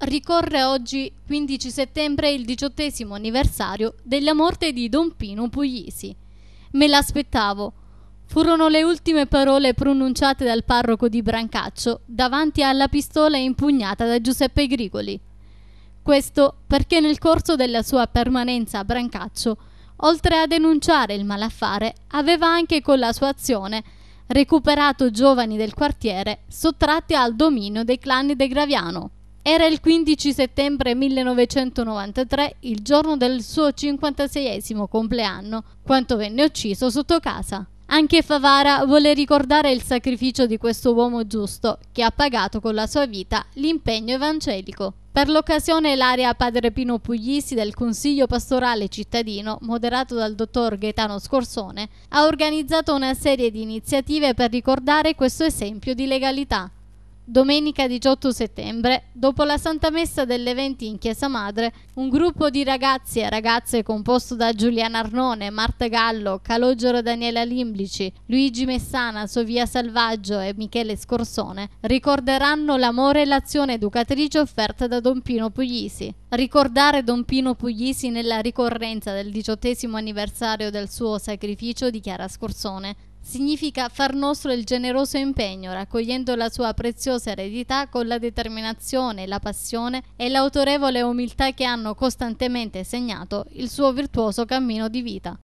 ricorre oggi 15 settembre il diciottesimo anniversario della morte di Don Pino Puglisi. Me l'aspettavo. Furono le ultime parole pronunciate dal parroco di Brancaccio davanti alla pistola impugnata da Giuseppe Grigoli. Questo perché nel corso della sua permanenza a Brancaccio, oltre a denunciare il malaffare, aveva anche con la sua azione recuperato giovani del quartiere sottratti al dominio dei clan De Graviano. Era il 15 settembre 1993, il giorno del suo 56esimo compleanno, quando venne ucciso sotto casa. Anche Favara vuole ricordare il sacrificio di questo uomo giusto, che ha pagato con la sua vita l'impegno evangelico. Per l'occasione l'area Padre Pino Puglisi del Consiglio Pastorale Cittadino, moderato dal dottor Gaetano Scorsone, ha organizzato una serie di iniziative per ricordare questo esempio di legalità. Domenica 18 settembre, dopo la Santa Messa delle 20 in Chiesa Madre, un gruppo di ragazzi e ragazze composto da Giuliana Arnone, Marta Gallo, Calogero Daniela Limblici, Luigi Messana, Sofia Salvaggio e Michele Scorsone ricorderanno l'amore e l'azione educatrice offerta da Don Pino Puglisi. Ricordare Don Pino Puglisi nella ricorrenza del diciottesimo anniversario del suo sacrificio, dichiara Scorsone, significa far nostro il generoso impegno, raccogliendo la sua preziosa eredità con la determinazione, la passione e l'autorevole umiltà che hanno costantemente segnato il suo virtuoso cammino di vita.